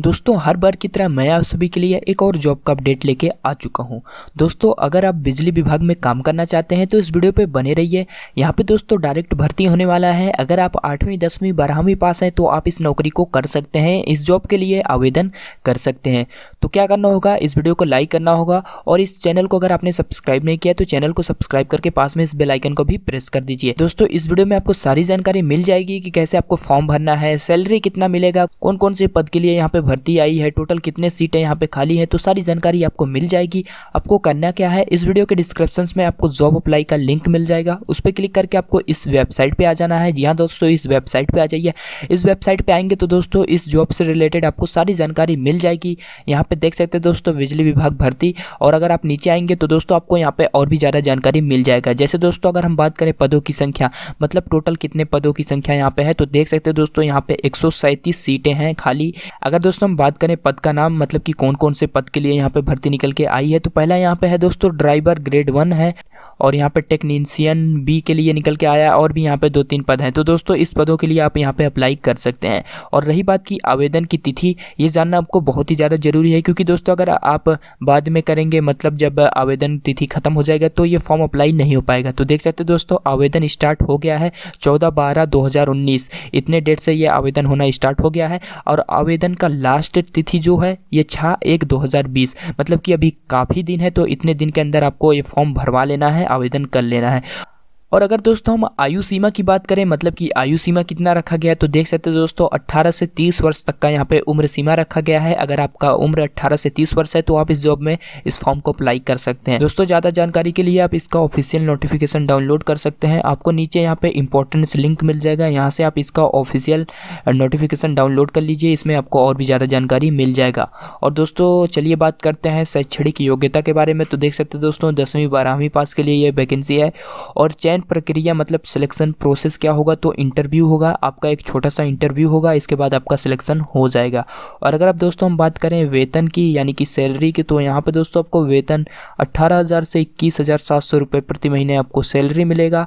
दोस्तों, हर बार की तरह मैं आप सभी के लिए एक और जॉब का अपडेट लेके आ चुका हूँ। दोस्तों, अगर आप बिजली विभाग में काम करना चाहते हैं तो इस वीडियो पे बने रहिए। यहाँ पे दोस्तों डायरेक्ट भर्ती होने वाला है। अगर आप आठवीं, दसवीं, बारहवीं पास हैं तो आप इस नौकरी को कर सकते हैं, इस जॉब के लिए आवेदन कर सकते हैं। तो क्या करना होगा? इस वीडियो को लाइक करना होगा और इस चैनल को अगर आपने सब्सक्राइब नहीं किया तो चैनल को सब्सक्राइब करके पास में इस बेलाइकन को भी प्रेस कर दीजिए। दोस्तों, इस वीडियो में आपको सारी जानकारी मिल जाएगी कि कैसे आपको फॉर्म भरना है सैलरी कितना मिलेगा कौन कौन से पद के लिए यहाँ पे भर्ती आई है टोटल कितने सीटें यहाँ पे खाली हैं तो सारी जानकारी आपको मिल जाएगी। आपको करना क्या है, इस वीडियो के डिस्क्रिप्शन में आपको जॉब अप्लाई का लिंक मिल जाएगा। उस पर क्लिक करके आपको इस वेबसाइट पर आ जाना है। जी हाँ दोस्तों, इस वेबसाइट पर आ जाइए। इस वेबसाइट पर आएँगे तो दोस्तों, इस जॉब से रिलेटेड आपको सारी जानकारी मिल जाएगी। यहाँ पर देख सकते हैं दोस्तों, बिजली विभाग भर्ती। और अगर आप नीचे आएँगे तो दोस्तों, आपको यहाँ पर और भी ज़्यादा जानकारी मिल जाएगा। जैसे दोस्तों, अगर हम बात करें पदों की संख्या मतलब टोटल कितने पदों की संख्या यहाँ पे है तो देख सकते हैं दोस्तों, यहाँ पे एक सौ सैंतीस सीटें हैं खाली। अगर दोस्तों, हम बात करें पद का नाम मतलब कि कौन कौन से पद के लिए यहाँ पे भर्ती निकल के आई है। तो पहला यहाँ पे है दोस्तों, ड्राइवर ग्रेड वन है। और यहाँ पे टेक्नीशियन बी के लिए निकल के आया और भी यहाँ पे दो तीन पद हैं। तो दोस्तों, इस पदों के लिए आप यहाँ पे अप्लाई कर सकते हैं। और रही बात की आवेदन की तिथि, ये जानना आपको बहुत ही ज़्यादा ज़रूरी है क्योंकि दोस्तों, अगर आप बाद में करेंगे मतलब जब आवेदन तिथि खत्म हो जाएगा तो ये फॉर्म अप्लाई नहीं हो पाएगा। तो देख सकते दोस्तों, आवेदन स्टार्ट हो गया है चौदह बारह दो इतने डेट से ये आवेदन होना स्टार्ट हो गया है। और आवेदन का लास्ट तिथि जो है, ये छः एक दो मतलब कि अभी काफ़ी दिन है तो इतने दिन के अंदर आपको ये फॉर्म भरवा लेना है आवेदन कर लेना है। और अगर दोस्तों हम आयु सीमा की बात करें मतलब कि आयु सीमा कितना रखा गया है तो देख सकते हैं दोस्तों 18 से 30 वर्ष तक का यहाँ पे उम्र सीमा रखा गया है। अगर आपका उम्र 18 से 30 वर्ष है तो आप इस जॉब में इस फॉर्म को अप्लाई कर सकते हैं। दोस्तों, ज़्यादा जानकारी के लिए आप इसका ऑफिशियल नोटिफिकेशन डाउनलोड कर सकते हैं। आपको नीचे यहाँ पे इंपॉर्टेंस लिंक मिल जाएगा। यहाँ से आप इसका ऑफिशियल नोटिफिकेशन डाउनलोड कर लीजिए। इसमें आपको और भी ज़्यादा जानकारी मिल जाएगा। और दोस्तों, चलिए बात करते हैं शैक्षणिक योग्यता के बारे में। तो देख सकते दोस्तों, दसवीं बारहवीं पास के लिए ये वैकेंसी है। और चयन चयन प्रक्रिया मतलब सिलेक्शन प्रोसेस क्या होगा? तो इंटरव्यू होगा, आपका एक छोटा सा इंटरव्यू होगा, इसके बाद आपका सिलेक्शन हो जाएगा। और अगर आप दोस्तों हम बात करें वेतन की, यानी कि सैलरी की तो यहाँ पे दोस्तों आपको वेतन अट्ठारह से इक्कीस हज़ार प्रति महीने आपको सैलरी मिलेगा।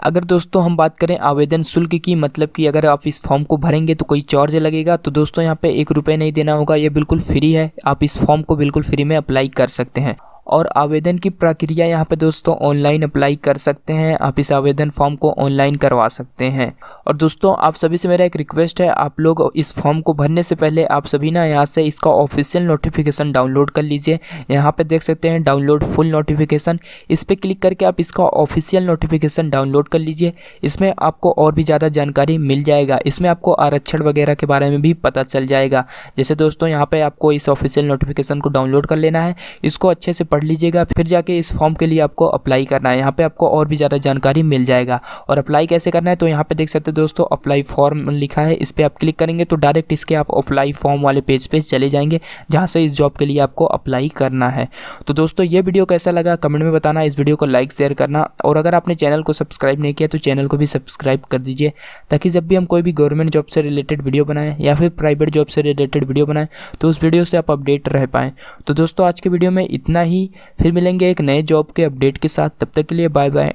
अगर दोस्तों हम बात करें आवेदन शुल्क की मतलब कि अगर आप इस फॉर्म को भरेंगे तो कोई चार्ज लगेगा तो दोस्तों यहाँ पे एक रुपये नहीं देना होगा, ये बिल्कुल फ्री है। आप इस फॉर्म को बिल्कुल फ्री में अप्लाई कर सकते हैं। और आवेदन की प्रक्रिया यहाँ पे दोस्तों ऑनलाइन अप्लाई कर सकते हैं। आप इस आवेदन फॉर्म को ऑनलाइन करवा सकते हैं। और दोस्तों, आप सभी से मेरा एक रिक्वेस्ट है, आप लोग इस फॉर्म को भरने से पहले आप सभी ना यहाँ से इसका ऑफिशियल नोटिफिकेशन डाउनलोड कर लीजिए। यहाँ पर देख सकते हैं डाउनलोड फुल नोटिफिकेशन इस पर क्लिक करके आप इसका ऑफिशियल नोटिफिकेशन डाउनलोड कर लीजिए। इसमें आपको और भी ज़्यादा जानकारी मिल जाएगा। इसमें आपको आरक्षण वगैरह के बारे में भी पता चल जाएगा। जैसे दोस्तों, यहाँ पर आपको इस ऑफिशियल नोटिफिकेशन को डाउनलोड कर लेना है। इसको अच्छे से पढ़ लीजिएगा, फिर जाके इस फॉर्म के लिए आपको अप्लाई करना है। यहाँ पे आपको और भी ज़्यादा जानकारी मिल जाएगा। और अप्लाई कैसे करना है तो यहाँ पे देख सकते हैं दोस्तों अप्लाई फॉर्म लिखा है। इस पर आप क्लिक करेंगे तो डायरेक्ट इसके आप अप्लाई फॉर्म वाले पेज पे चले जाएँगे, जहाँ से इस जॉब के लिए आपको अप्लाई करना है। तो दोस्तों, ये वीडियो कैसा लगा कमेंट में बताना। इस वीडियो को लाइक शेयर करना। और अगर आपने चैनल को सब्सक्राइब नहीं किया तो चैनल को भी सब्सक्राइब कर दीजिए, ताकि जब भी हम कोई भी गवर्नमेंट जॉब से रिलेटेड वीडियो बनाएँ, या फिर प्राइवेट जॉब से रिलेटेड वीडियो बनाएँ तो उस वीडियो से आप अपडेट रह पाएँ। तो दोस्तों, आज के वीडियो में इतना ही। फिर मिलेंगे एक नए जॉब के अपडेट के साथ। तब तक के लिए बाय बाय